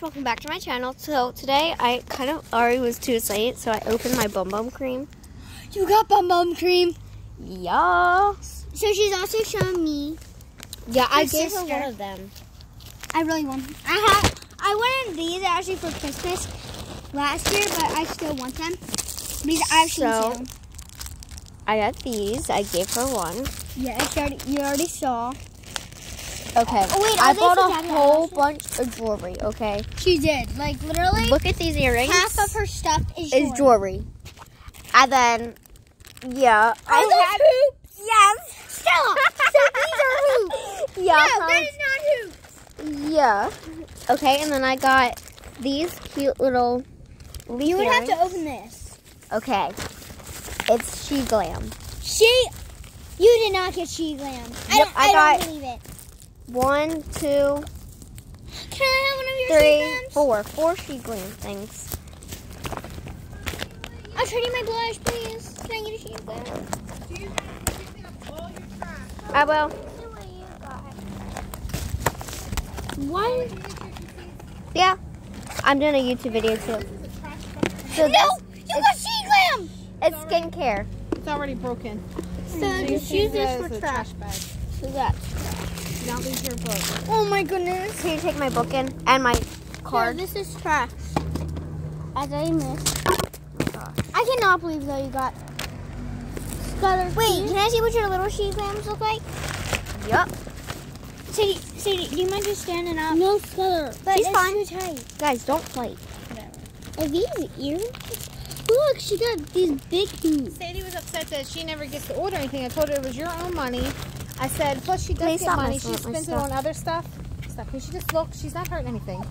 welcome back to my channel. So today I kind of already was too excited, so I opened my Bum Bum Cream. You got bum bum cream. Yeah. So she's also showing me. Yeah, I gave her one of them. I really want. I had. I wanted these actually for Christmas last year, but I still want them. These I've seen So- too. I got these. I gave her one. Yeah, already, you already saw. Okay. Oh, wait, I bought a whole bunch of jewelry. Okay. She did. Like literally, Look at these earrings. half of her stuff is, is jewelry. And then, yeah. Are those I had, hoops? yes. Stella. so these are hoops. Yeah. No, that is not hoops. Yeah. Okay, and then I got these cute little You would have to open this. Okay. It's She Glam. She. You did not get she glam. I, Yep, don't, I I, got- don't believe it. One, two, Can I have one of your she three, glams? four. Four She Glam things. I'll trade you my blush, please. Can I get a she glam? I will. What? Yeah. I'm doing a YouTube video too. So no! You got she glam! it's skincare. It's already broken. So you just can use this for a trash. bag. So that. Do not leave your book. Oh my goodness. Can you take my book in and my card? this is trash. As I missed. Oh. I cannot believe though you got. Wait, can I see what your little she glams look like? Yup. Sadie, Sadie, do you mind just standing up? No, Skylar. But She's it's fine. too tight. Guys, don't fight. Are these earrings? Look, she got these big hoops. Sadie was upset that she never gets to order anything. I told her it was your own money. I said, plus she does Please get money. She spends it on other stuff. Stuff. We should just look. She's not hurting anything.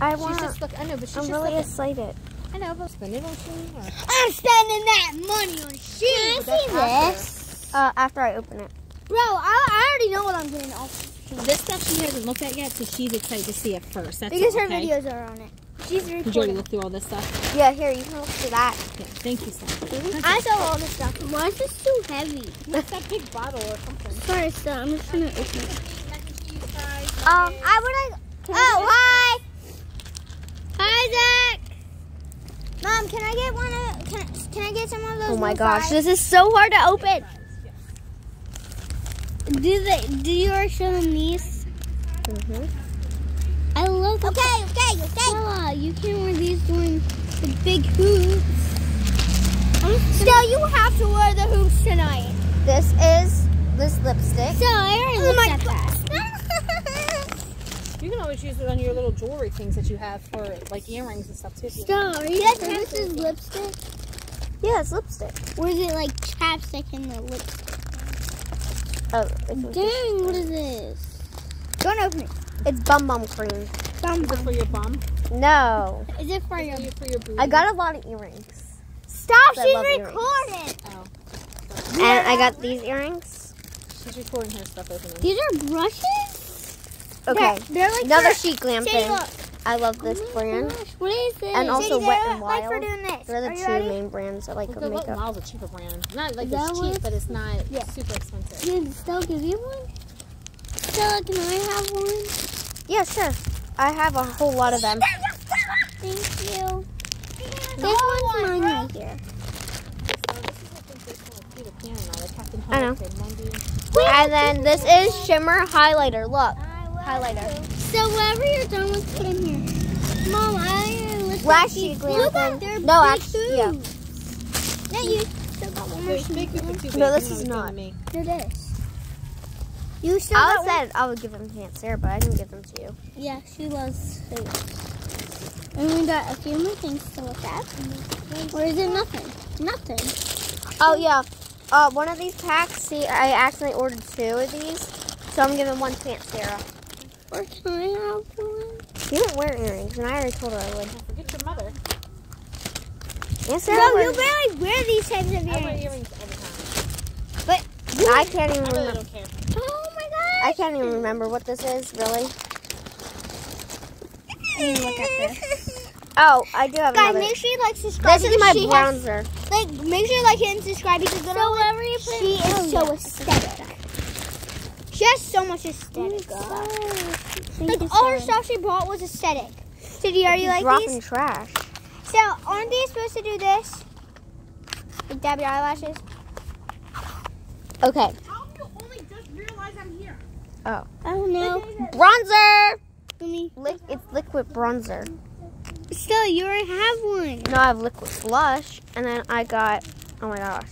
I She's want. just look. I know, but she's I'm just really looking. excited. I know, but spend it on she. Or, I'm spending that money on shoes. Can I see after. this? Uh, after I open it. Bro, I, I already know what I'm getting off. this stuff she hasn't looked at yet, so she's excited to see it first. That's Because all, her videos are on it. She's Did you already recording. look through all this stuff? Yeah, here you can look through that. Yeah. Thank you, Sadie. I saw all this stuff. Why is this so heavy? What's that big bottle or something? Sorry, so I'm just gonna open it. Um, I would like. Oh, hi! Hi, Zach! Mom, can I get one of, can, can I get some of those Oh my gosh, fries? this is so hard to open. Do they, do you already show them these? Mm-hmm. I love Okay, okay, okay. Stella, you can't wear these during the big hoops. Um, Stella, you have to wear the hoops tonight. This is this lipstick. So I already Oh looked at that. You can always use it on your little jewelry things that you have for like earrings and stuff too. if you- Stella, are you sure this is lipstick? Yeah, it's lipstick. Or is it like chapstick in the oh, lipstick? Oh, Dang, what is this? Don't open it. it's bum bum cream. Bum, Is it for your bum? No, Is it for your... For your, for your booty? I got a lot of earrings, Stop, she's recording. Oh, and I got these earrings. she's recording her stuff opening. These are brushes? Okay, They're, they're like another for, she glam Sadie, thing. look. I love this Oh brand. gosh, what is this? And also Sadie, Wet they're n like for Wild. doing this. They're the Are two ready? main brands I like Well, of Good Luck makeup. Miles a cheaper brand. Not like Is that it's cheap, it's- but it's not Yeah. super expensive. Did Stella give you one? Stella, can I have one? Yeah, sure. I have a whole lot of them. Thank you. This one's mine right here. So this is I think this one with Peter Pan and all the Captain I know. And then this is shimmer highlighter. Look, highlighter. So whatever you're done with, put in here. Mom, I look Last at these. Look at thing. their No, actually, yeah. boobs. Yeah, you still got one more It's sheet big, glam. but too big. No, this is not. me. It is. You still I said I would give them to Aunt Sarah, but I didn't give them to you. Yeah, she loves food. And we got a few more things to look at. Or is it nothing? Nothing. Oh yeah, uh, one of these packs. See, I accidentally ordered two of these, so I'm giving one to Aunt Sarah. Or can I have one? You don't wear earrings, and I already told her I would. Forget your mother. Aunt Sarah No, you wears. barely wear these types of I wear earrings. earrings all the time. I can't even I really remember. don't care. My gosh. I can't even remember what this is really. Look at this. Oh, I do have Guys, another. make sure you like subscribe. This is my she has- bronzer. like, make sure you like it and subscribe because literally wherever you put she it- is oh, so yeah. aesthetic. She has so much aesthetic. Oh, like all her stuff she bought was aesthetic. to do? Are you like dropping these? trash. So aren't they supposed to do this? Like dab your eyelashes? Okay. How do you only just realize I'm here? Oh. oh I don't know. Bronzer. Let. Lick, it's liquid bronzer. Still, you already have one. No, I have liquid blush, and then I got. Oh my gosh.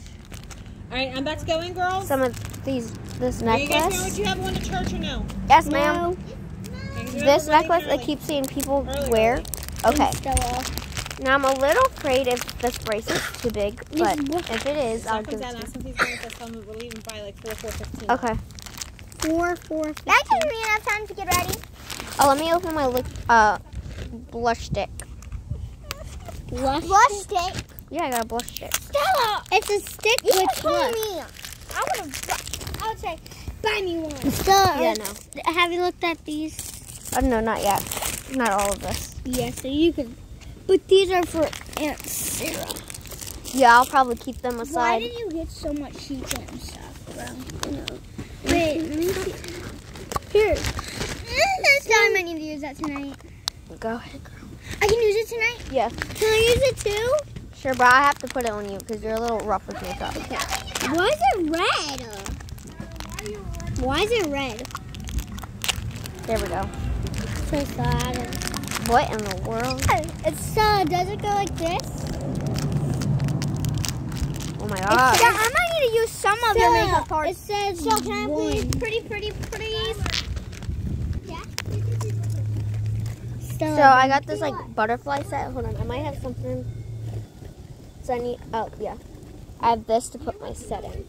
All right, I'm about to go in, girls. Some of these. This Are you guys know what necklace. you have going to church or no? Yes, ma'am. No. This have to necklace I keep seeing people Early, wear. early. Okay. Now I'm a little afraid if this bracelet's too big, but if it is, I'll give it to you. asks if he's going to tell me we're leaving by like 4, 4.15. Okay. Four, four, That gives me enough time to get ready. Oh, let me open my lip, uh, blush stick. Blush, blush stick. Yeah, I got a blush stick. Stella. It's a stick You with blush. me. I would have. I would say, buy me one. Stella. Yeah, no. Have you looked at these? Oh, no, not yet. Not all of this. Yeah, so you could. But these are for Aunt Sarah. Yeah, I'll probably keep them aside. Why did you get so much sheets and stuff around? No. Wait, let me see. Here. So I might need to use that tonight. Go ahead, girl. I can use it tonight? Yeah, Can I use it too? sure, but I have to put it on you because you're a little rough with makeup. Why is it red? Why is it red? There we go. So sad. What in the world? It's uh, does it go like this? Oh my god. I might need to use some of your makeup parts. It says so can I please, pretty, pretty, please? Yeah. So I got this like butterfly set. Hold on, I might have something. So I need. Oh yeah, I have this to put my set in.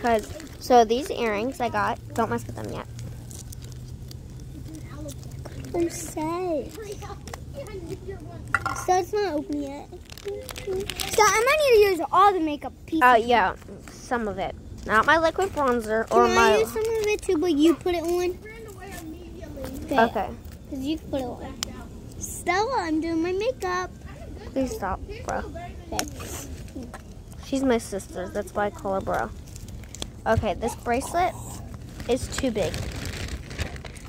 Cause so these earrings I got. Don't mess with them yet. I'm sad. So it's not open yet. So I might need to use all the makeup pieces. Oh yeah, some of it. Not my liquid bronzer or my. Can I use some of it too, but you put it on? Okay, Because you put it on. Stella, I'm doing my makeup. please stop, bro. Okay. She's my sister. That's why I call her bro. Okay, this bracelet is too big.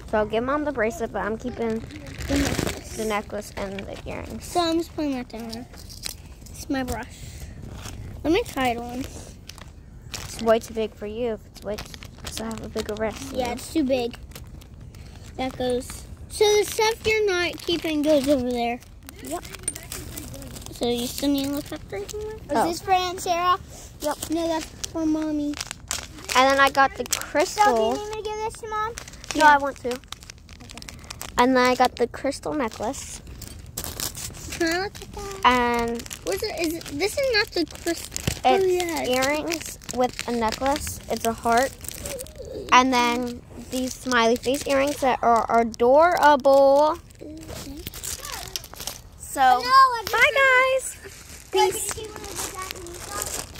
So I'll give mom the bracelet, but I'm keeping the necklace and the earrings. So I'm just putting that down. My brush. Let me try it on. It's way too big for you. If it's way, because I have a bigger wrist. Yeah, it's too big. That goes. So the stuff you're not keeping goes over there. Yep. So you still need to look up there? Is Oh. this for Aunt Sarah? Yep. No, that's for mommy. And then I got the So do crystal. you need me to give this to mom? No, I want to. And then I got the crystal necklace. Can I look at that? And it? Is it? This is not the crystal. Oh, it's Oh, yeah. earrings with a necklace. It's a heart. Mm-hmm. And then these smiley face earrings that are adorable. Mm-hmm. So, bye guys. Peace.